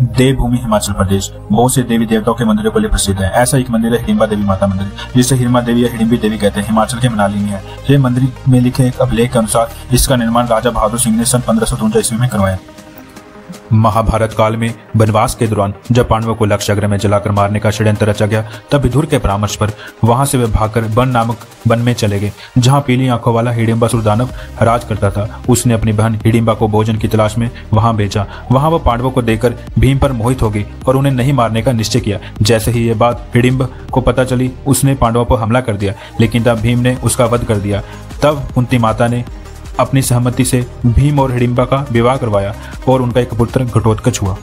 देवभूमि हिमाचल प्रदेश। बहुत से देवी देवताओं के मंदिरों के लिए प्रसिद्ध है। ऐसा एक मंदिर है हिडिम्बा देवी माता मंदिर, जिसे हिरमा देवी या हिडिबी देवी कहते हैं। हिमाचल के मनाली में है। ये मंदिर में लिखे एक अभिलेख के अनुसार इसका निर्माण राजा बहादुर सिंह ने सन पंद्रह सौ ईस्वी में करवाया। महाभारत काल में वनवास के दौरान जब पांडवों को लक्ष्य में जलाकर मारने का षड्यंत्र रचा गया, तब विधुर के परामर्श पर वहाँ से वे भागकर वन नामक वन में चले गए, जहाँ पीली आँखों वाला हिडिम्बा दानव राज करता था। उसने अपनी बहन हिडिम्बा को भोजन की तलाश में वहाँ भेजा। वहाँ वो पांडवों को देखकर भीम पर मोहित हो गई और उन्हें नहीं मारने का निश्चय किया। जैसे ही ये बात हिडिम्ब को पता चली, उसने पांडवों पर हमला कर दिया, लेकिन तब भीम ने उसका वध कर दिया। तब कुंती माता ने अपनी सहमति से भीम और हिडिम्बा का विवाह करवाया और उनका एक पुत्र घटोत्कच हुआ।